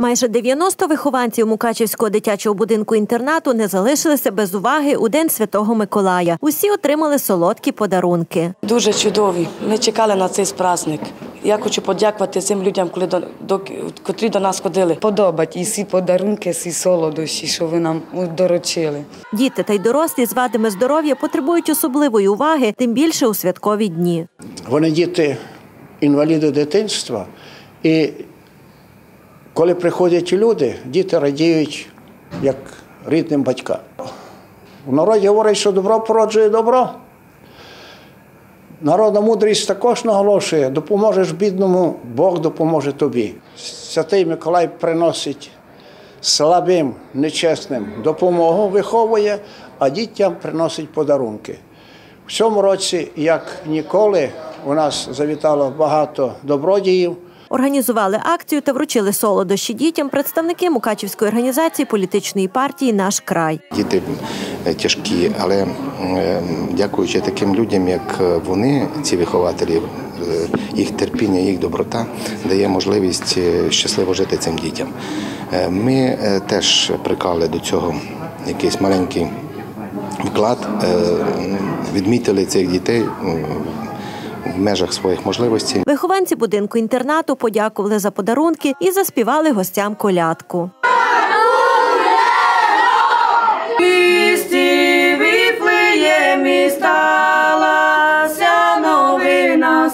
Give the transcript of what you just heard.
Майже 90 вихованців Мукачівського дитячого будинку інтернату не залишилися без уваги у день Святого Миколая. Усі отримали солодкі подарунки. Дуже чудові. Ми чекали на цей праздник. Я хочу подякувати цим людям, коли до, до, котрі до нас ходили. подобать і всі подарунки, всі солодощі, що ви нам доручили. Діти та й дорослі з вадами здоров'я потребують особливої уваги, тим більше у святкові дні. Вони діти інваліди дитинства. І коли приходять люди, діти радіють як рідним батькам. У народі говорять, що добро породжує добро. Народна мудрість також наголошує, допоможеш бідному, Бог допоможе тобі. Святий Миколай приносить слабим, нечесним допомогу, виховує, а дітям приносить подарунки. В цьому році, як ніколи, у нас завітало багато добродіїв. Організували акцію та вручили солодощі дітям представники Мукачівської організації політичної партії Наш край. Діти е, тяжкі, але е, дякуючи таким людям, як е, вони, ці вихователі, їх терпіння, їх доброта дає можливість щасливо жити цим дітям. Ми теж приклали до цього якийсь маленький вклад, відмітили цих дітей в межах своїх можливостей. Вихованці будинку інтернату подякували за подарунки і заспівали гостям колядку. Місті віплеє місталася новина.